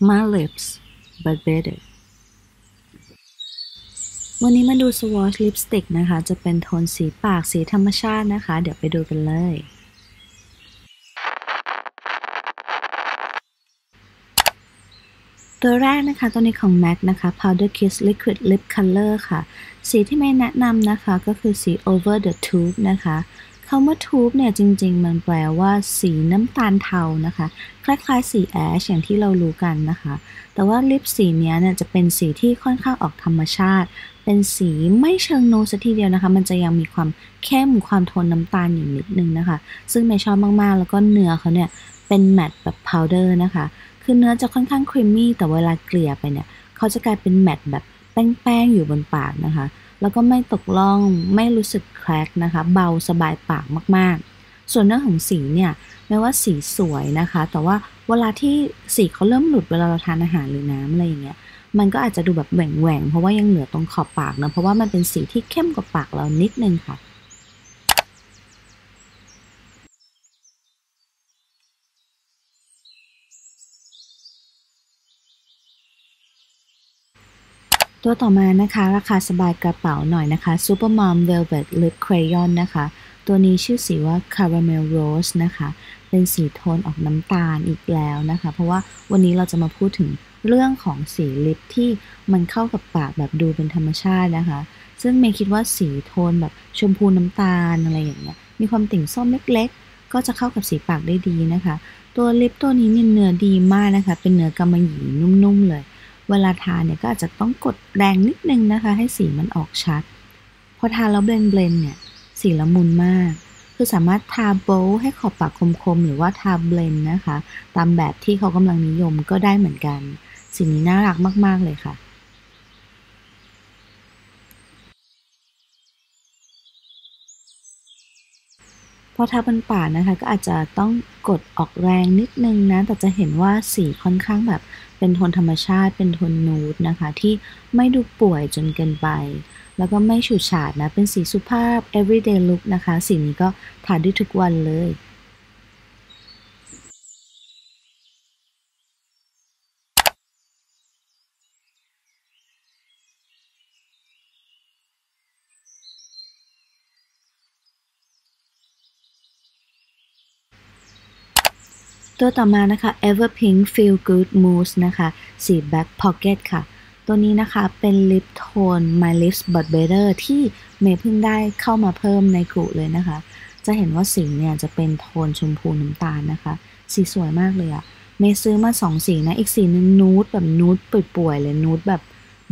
my lips but better วันนี้มาดู swatch lipstick นะคะ จะเป็นโทนสีปากสีธรรมชาตินะคะ เดี๋ยวไปดูกันเลย ตัวแรกนะคะ ตัวนี้ของ MAC นะคะ Powder Kiss Liquid Lip Color ค่ะ สีที่ไม่แนะนำนะคะ ก็คือสี Over the Tube นะคะ คำว่า tube เนี่ยจริง ๆ มันแปลว่าสีน้ำตาลเทานะคะ คล้ายๆ สีแอชอย่างที่เรารู้กันนะคะ แต่ว่าลิปสีนี้เนี่ยจะเป็นสีที่ค่อนข้างออกธรรมชาติ เป็นสีไม่เชิงโนสัทีเดียวนะคะ มันจะยังมีความเข้มความโทนน้ำตาลอยู่นิดนึงนะคะ ซึ่งไม่ชอบมากๆ แล้วก็เนื้อเขาเนี่ยเป็นแมตต์แบบพาวเดอร์นะคะ คือเนื้อจะค่อนข้างครีมมี่แต่เวลาเกลี่ยไปเนี่ยเขาจะกลายเป็นแมตต์แบบแป้งๆอยู่บนปากนะคะ แล้วก็ไม่ตกล่องไม่รู้สึกแครกนะคะ เบาสบายปากมากๆ ส่วนเรื่องของสีเนี่ยแม้ว่าสีสวยนะคะ แต่ว่าเวลาที่สีเขาเริ่มหลุดเวลาเราทานอาหารหรือน้ำอะไรอย่างเงี้ยมันก็อาจจะดูแบบแหว่งๆเพราะว่ายังเหลือตรงขอบปากนะเพราะว่ามันเป็นสีที่เข้มกว่าปากเรานิดนึงค่ะ ตัวต่อมานะคะ ราคาสบายกระเป๋าหน่อยนะคะ Supermom Velvet Lip Crayon นะคะ ตัวนี้ชื่อสีว่า Caramel Rose นะคะ เป็นสีโทนออกน้ำตาลอีกแล้วนะคะ เพราะว่าวันนี้เราจะมาพูดถึงเรื่องของสีลิปที่มันเข้ากับปากแบบดูเป็นธรรมชาตินะคะ ซึ่งเมย์คิดว่าสีโทนแบบชมพูน้ำตาลอะไรอย่างเงี้ย มีความติ่งส้มเล็กๆ ก็จะเข้ากับสีปากได้ดีนะคะ ตัวลิปตัวนี้เนื้อดีมากนะคะ เป็นเนื้อกำมะหยี่นุ่มๆเลย เวลาทาเนี่ยก็อาจจะต้องกดแรงนิดนึงนะคะ ให้สีมันออกชัด พอทาแล้วเบลนเบลนเนี่ยสีละมุนมาก คือสามารถทาโบว์ให้ขอบปากคมๆ หรือว่าทาเบลนนะคะ ตามแบบที่เขากำลังนิยมก็ได้เหมือนกัน สีนี้น่ารักมากๆเลยค่ะพอทาบนปากนะคะก็อาจจะต้องกดออกแรงนิดนึงนะ แต่จะเห็นว่าสีค่อนข้างแบบ เป็นโทนธรรมชาติเป็นโทนนูดนะคะ ที่ไม่ดูป่วยจนเกินไป แล้วก็ไม่ฉูดฉาดนะ เป็นสีสุภาพ everyday look นะคะ สีนี้ก็ทาได้ทุกวันเลย ตัวต่อมานะคะ Everpink Feel Good Mousse นะคะสี Back Pocket ค่ะ ตัวนี้นะคะเป็นลิปโทน My Lips But Better ที่เมย์เพิ่งได้เข้ามาเพิ่มในกลุ่มเลยนะคะ จะเห็นว่าสีเนี่ยจะเป็นโทนชมพูน้ำตาลนะคะ สีสวยมากเลยอะเมย์ซื้อมาสองสีนะ อีกสีนึงนูดแบบนูดป่วยๆเลยนูดแบบ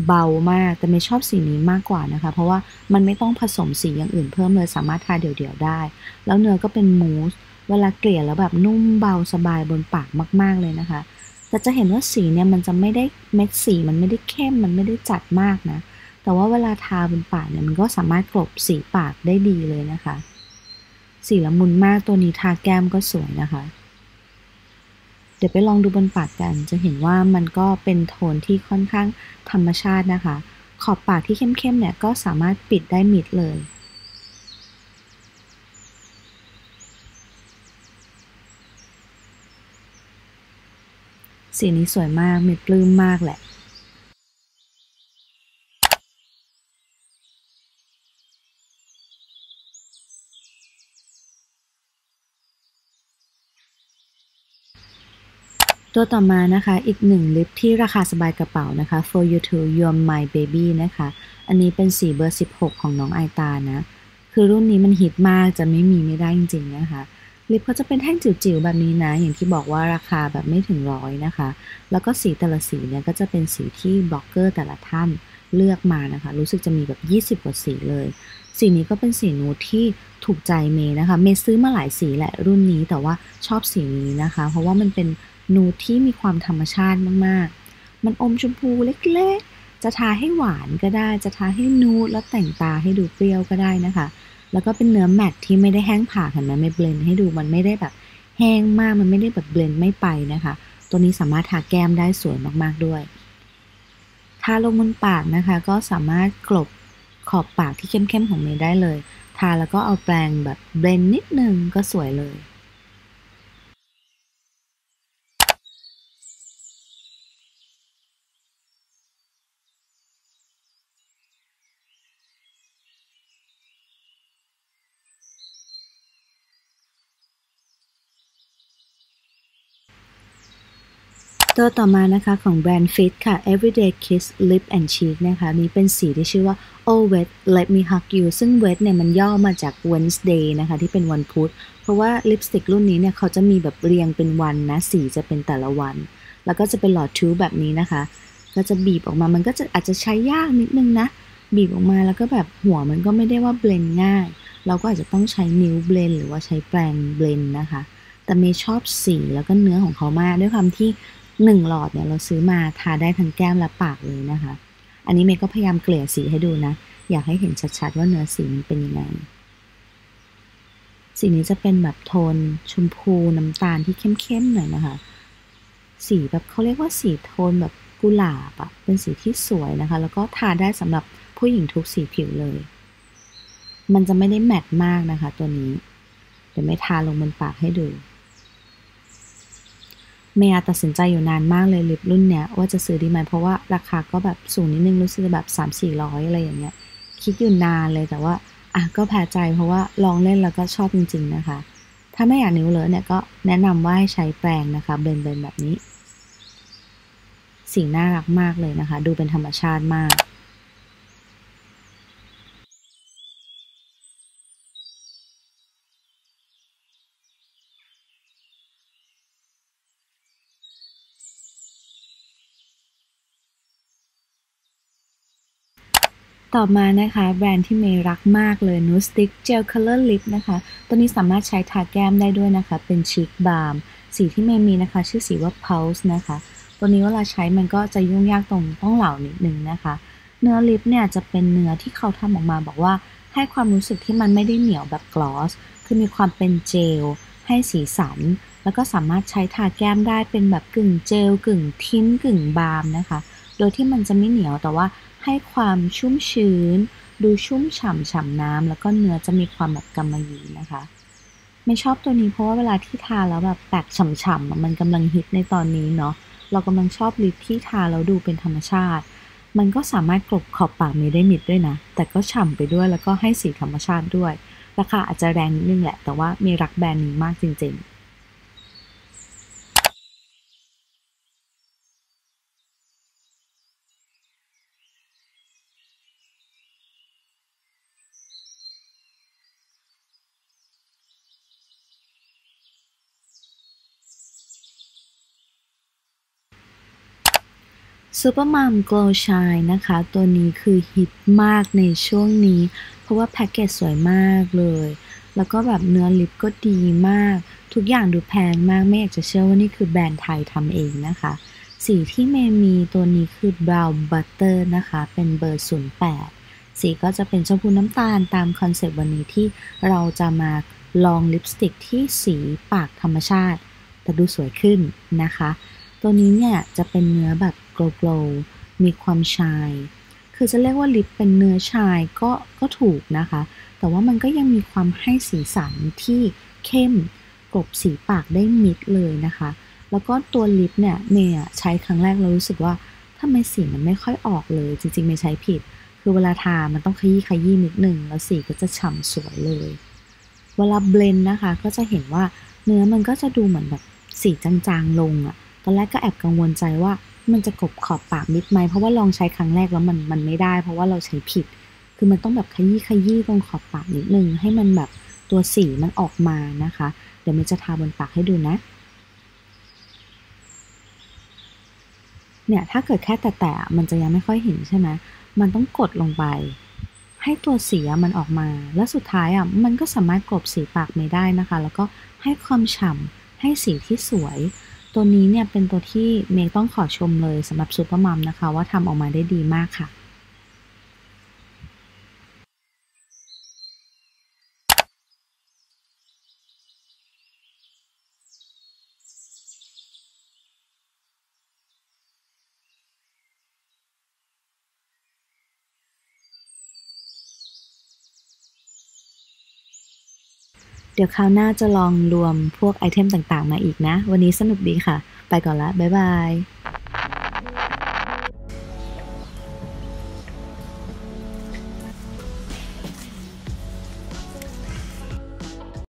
เบามาก แต่เมย์ชอบสีนี้มากกว่านะคะ เพราะว่ามันไม่ต้องผสมสีอย่างอื่นเพิ่มเลย สามารถทาเดี่ยวๆได้ แล้วเนื้อก็เป็นมูส เวลาเกลี่ยแล้วแบบนุ่มเบาสบายบนปากมาก ๆเลยนะคะ แต่จะเห็นว่าสีเนี่ยมันจะไม่ได้เม็ดสีมันไม่ได้เข้มมันไม่ได้จัดมากนะ แต่ว่าเวลาทาบนปากเนี่ยมันก็สามารถกลบสีปากได้ดีเลยนะคะ สีละมุนมากตัวนี้ทาแก้มก็สวยนะคะ เดี๋ยวไปลองดูบนปากกัน จะเห็นว่ามันก็เป็นโทนที่ค่อนข้างธรรมชาตินะคะ ขอบปากที่เข้มๆเนี่ยก็สามารถปิดได้มิดเลย สีนี้สวยมากเมีปลื้มมากแหละตัวต่อมานะคะ อีกหนึ่งลิปที่ราคาสบายกระเป๋านะคะ For You To Your My Baby นะคะ อันนี้เป็นสีเบอร์ 16 ของน้องไอตานะ คือรุ่นนี้มันฮิตมากจะไม่มีไม่ได้จริงๆนะคะ ลิปเขาจะเป็นแท่งจิ๋วๆแบบนี้นะ อย่างที่บอกว่าราคาแบบไม่ถึงร้อยนะคะ แล้วก็สีแต่ละสีเนี่ยก็จะเป็นสีที่บล็อกเกอร์แต่ละท่านเลือกมานะคะ รู้สึกจะมีแบบ 20 กว่าสีเลย สีนี้ก็เป็นสีนูดที่ถูกใจเมย์นะคะ เมย์ซื้อมาหลายสีแหละรุ่นนี้แต่ว่าชอบสีนี้นะคะ เพราะว่ามันเป็นนูดที่มีความธรรมชาติมากๆ มันอมชมพูเล็กๆ จะทาให้หวานก็ได้ จะทาให้นูดแล้วแต่งตาให้ดูเปรี้ยวก็ได้นะคะ แล้วก็เป็นเนื้อแมทที่ไม่ได้แห้งผ่าเห็นไหมไม่เบลนให้ดูมันไม่ได้แบบแห้งมากมันไม่ได้แบบเบลนไม่ไปนะคะ ตัวนี้สามารถทาแก้มได้สวยมากๆด้วยทาลงบนปากนะคะก็สามารถกลบขอบปากที่เข้มๆของเมย์ได้เลย ทาแล้วก็เอาแปรงแบบเบลนนิดนึงก็สวยเลย ตัวต่อมานะคะของแบรนด์ Fit ค่ะ Everyday Kiss Lip and Cheek นะคะนี้เป็นสีที่ชื่อว่า Oh Wet Let Me Hug You ซึ่ง Wet เนี่ยมันย่อมาจาก Wednesday นะคะที่เป็นวันพุธ เพราะว่าลิปสติกรุ่นนี้เนี่ยเขาจะมีแบบเรียงเป็นวันนะ สีจะเป็นแต่ละวัน แล้วก็จะเป็นหลอดทูบแบบนี้นะคะ ก็จะบีบออกมามันก็จะอาจจะใช้ยากนิดนึงนะ บีบออกมาแล้วก็แบบหัวมันก็ไม่ได้ว่าเบลนง่าย เราก็อาจจะต้องใช้นิ้วเบลนหรือว่าใช้แปรงเบลนนะคะแต่เมย์ชอบสีแล้วก็เนื้อของเขามากด้วยความที่ หนึ่งหลอดเนี่ยเราซื้อมาทาได้ทั้งแก้มและปากเลยนะคะ อันนี้เมย์ก็พยายามเกลี่ยสีให้ดูนะ อยากให้เห็นชัดๆว่าเนื้อสีมันเป็นยังไง สีนี้จะเป็นแบบโทนชมพูน้ำตาลที่เข้มๆหน่อยนะคะ สีแบบเขาเรียกว่าสีโทนแบบกุหลาบอะเป็นสีที่สวยนะคะ แล้วก็ทาได้สำหรับผู้หญิงทุกสีผิวเลย มันจะไม่ได้แมทมากนะคะ ตัวนี้ เดี๋ยวไม่ทาลงบนปากให้ดู เมียตัดสินใจอยู่นานมากเลยลิปรุ่นเนี้ยว่าจะซื้อดีไหมเพราะว่าราคาก็แบบสูงนิดนึงรู้สึกแบบ3 4 0 0อะไรอย่างเงี้ยคิดอยู่นานเลยแต่ว่าอะก็แพ้ใจเพราะว่าลองเล่นแล้วก็ชอบจริง ๆนะคะ ถ้าไม่อยากนิ้วเลอะเนี่ยก็แนะนำว่าให้ใช้แปรงนะคะเบนๆแบบนี้ สีน่ารักมากเลยนะคะ ดูเป็นธรรมชาติมาก ต่อมานะคะแบรนด์ที่เมย์รักมากเลย Nudestix Gel Color Lip นะคะตัวนี้สามารถใช้ทาแก้มได้ด้วยนะคะ เป็น cheek balm สีที่เมย์มีนะคะ ชื่อสีว่า Pulse นะคะ ตัวนี้เวลาใช้มันก็จะยุ่งยากตรงต้องเหลานิดนึงนะคะ เนื้อลิปเนี่ยจะเป็นเนื้อที่เขาทำออกมาบอกว่า ให้ความรู้สึกที่มันไม่ได้เหนียวแบบ gloss คือมีความเป็นเจล ให้สีสัน แล้วก็สามารถใช้ทาแก้มได้เป็นแบบกึ่งเจลกึ่ง tint กึ่ง balm นะคะ โดยที่มันจะไม่เหนียวแต่ว่าให้ความชุ่มชื้น ดูชุ่มฉ่ำฉ่ำน้ำแล้วก็เนื้อจะมีความแบบกำมะหยี่นะคะ ไม่ชอบตัวนี้เพราะว่าเวลาที่ทาแล้วแบบแตกฉ่ำๆมันกำลังฮิตในตอนนี้เนาะเรากำลังชอบลิปที่ทาแล้วดูเป็นธรรมชาติ มันก็สามารถกลบขอบปากไม่ได้มิดด้วยนะ แต่ก็ฉ่ำไปด้วยแล้วก็ให้สีธรรมชาติด้วย ราคาอาจจะแรงนิดนึงแหละ แต่ว่ามีรักแบรนด์นี้มากจริงๆ Super Mom Glow Shine นะคะ ตัวนี้คือฮิตมากในช่วงนี้ เพราะว่าแพ็กเกจสวยมากเลย แล้วก็แบบเนื้อลิปก็ดีมาก ทุกอย่างดูแพงมาก ไม่อยากจะเชื่อว่านี่คือแบรนด์ไทยทำเองนะคะ สีที่เมมีตัวนี้คือ Brown Butter นะคะ เป็นเบอร์ 08 สีก็จะเป็นชมพูน้ำตาลตามคอนเซปต์วันนี้ที่เราจะมาลองลิปสติกที่สีปากธรรมชาติ แต่ดูสวยขึ้นนะคะ ตัวนี้เนี่ยจะเป็นเนื้อแบบ โกลว์มีความชาย คือจะเรียกว่าลิปเป็นเนื้อชายก็ก็ถูกนะคะ แต่ว่ามันก็ยังมีความให้สีสันที่เข้มกลบสีปากได้มิดเลยนะคะ แล้วก็ตัวลิปเนี่ยเมย์ใช้ครั้งแรกเรารู้สึกว่าทำไมสีมันไม่ค่อยออกเลย จริงๆไม่ใช้ผิด คือเวลาทามันต้องขยี้ขยี้นิดหนึ่งแล้วสีก็จะฉ่ำสวยเลย เวลาเบลนนะคะก็จะเห็นว่าเนื้อมันก็จะดูเหมือนแบบสีจางๆลงอะตอนแรกก็แอบกังวลใจว่า มันจะกบขอบปากมิดไหมเพราะว่าลองใช้ครั้งแรกแล้วมันมันไม่ได้ เพราะว่าเราใช้ผิด คือมันต้องแบบขยี้ขยี้ตรงขอบปากนิดนึง ให้มันแบบตัวสีมันออกมานะคะ เดี๋ยวมันจะทาบนปากให้ดูนะเนี่ยถ้าเกิดแค่แตะๆมันจะยังไม่ค่อยเห็นใช่ไหมมันต้องกดลงไป ให้ตัวสีมันออกมา แล้วสุดท้ายอะมันก็สามารถกลบสีปากไม่ได้นะคะ แล้วก็ให้ความฉ่ำให้สีที่สวย ตัวนี้เนี่ยเป็นตัวที่เมย์ต้องขอชมเลยสำหรับซูเปอร์มัมนะคะ ว่าทำออกมาได้ดีมากค่ะ เดี๋ยวคราวหน้าจะลองรวมพวกไอเทมต่างๆ มาอีกนะ วันนี้สนุกดีค่ะ ไปก่อนละ บ๊ายบาย